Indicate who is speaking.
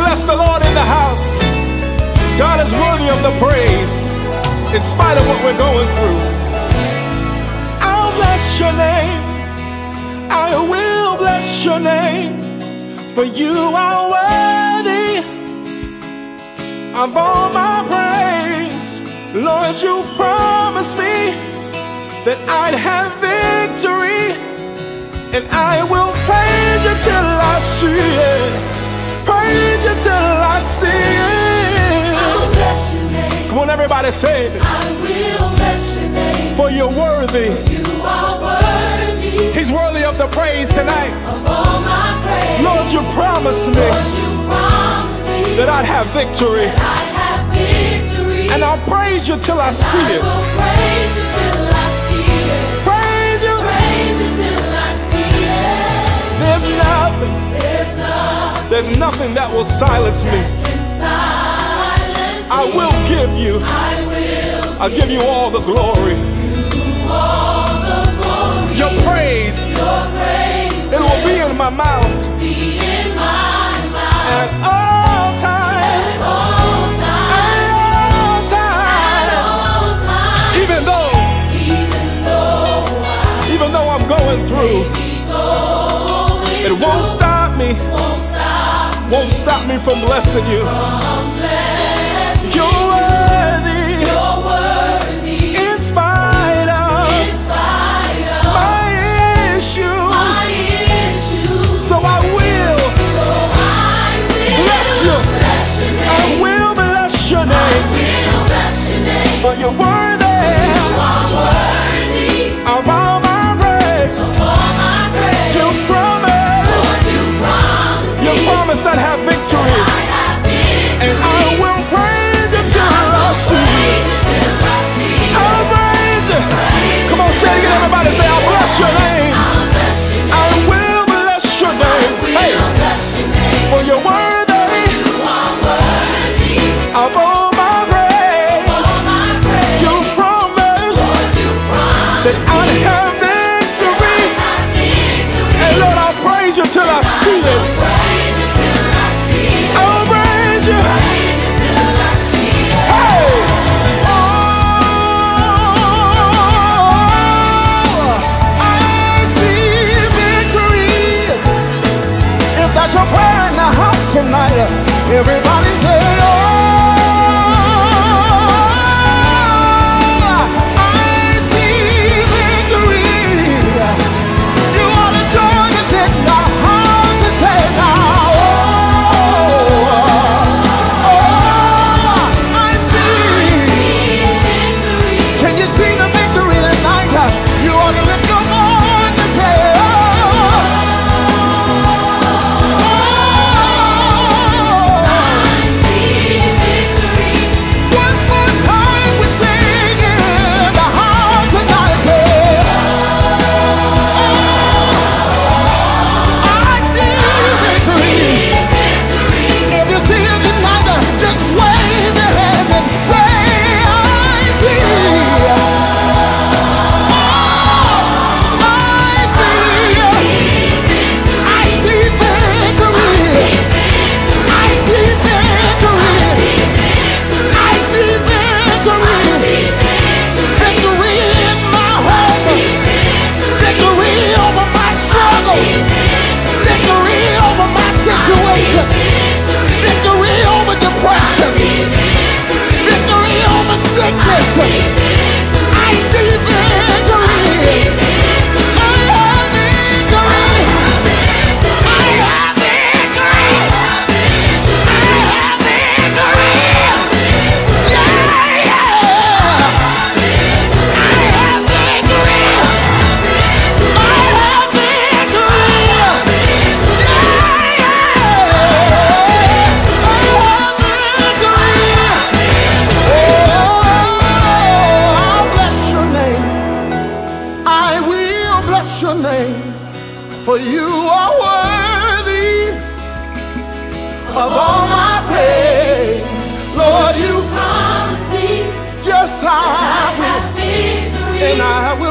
Speaker 1: bless the Lord in the house. God is worthy of the praise in spite of what we're going through. I'll bless your name. I will bless your name. For you are worthy of all my praise. Lord, you promised me that I'd have victory. And I will praise you till I Come on, say it.
Speaker 2: I will bless your name.
Speaker 1: For you're worthy.
Speaker 2: You are worthy
Speaker 1: He's worthy of the praise tonight.
Speaker 2: of all my praise.
Speaker 1: Lord, you promised me
Speaker 2: Lord, you promised me
Speaker 1: that I'd have victory.
Speaker 2: I have victory.
Speaker 1: And I'll praise you till I see
Speaker 2: I
Speaker 1: it.
Speaker 2: praise you till I see it.
Speaker 1: Praise you.
Speaker 2: Praise you till I see it.
Speaker 1: There's nothing,
Speaker 2: There's nothing
Speaker 1: there's nothing that will silence me. I will give you,
Speaker 2: I will
Speaker 1: I'll give you all the glory. Your praise, it will be in my mouth at all times.
Speaker 2: all time.
Speaker 1: At all times.
Speaker 2: Time.
Speaker 1: Even though,
Speaker 2: Even though
Speaker 1: I'm going through, it won't stop me,
Speaker 2: won't stop
Speaker 1: won't stop me from blessing you. That I'd have victory.
Speaker 2: I.
Speaker 1: And Lord, I'll praise you till I see it.
Speaker 2: I see it.
Speaker 1: I'll praise you.
Speaker 2: I!
Speaker 1: Oh, I see victory. If that's your prayer in the house tonight, everybody say, your name. For you are worthy of all my praise. Lord, you,
Speaker 2: Promise me
Speaker 1: yes, I
Speaker 2: I
Speaker 1: will. And I will